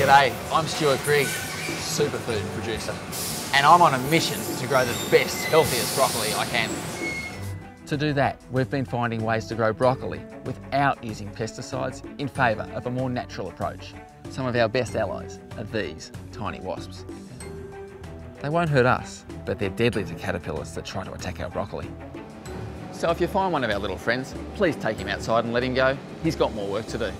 G'day, I'm Stuart Grigg, superfood producer, and I'm on a mission to grow the best, healthiest broccoli I can. To do that, we've been finding ways to grow broccoli without using pesticides in favour of a more natural approach. Some of our best allies are these tiny wasps. They won't hurt us, but they're deadly to caterpillars that try to attack our broccoli. So if you find one of our little friends, please take him outside and let him go. He's got more work to do.